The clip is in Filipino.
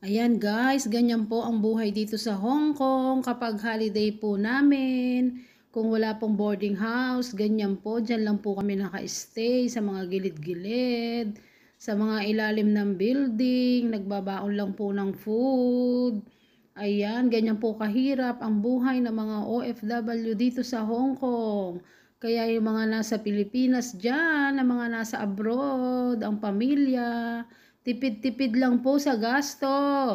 Ayan guys, ganyan po ang buhay dito sa Hong Kong kapag holiday po namin. Kung wala pong boarding house, ganyan po. Diyan lang po kami naka-stay sa mga gilid-gilid, sa mga ilalim ng building, nagbabaon lang po ng food. Ayan, ganyan po kahirap ang buhay ng mga OFW dito sa Hong Kong. Kaya yung mga nasa Pilipinas dyan, ang mga nasa abroad, ang pamilya, tipid-tipid lang po sa gasto.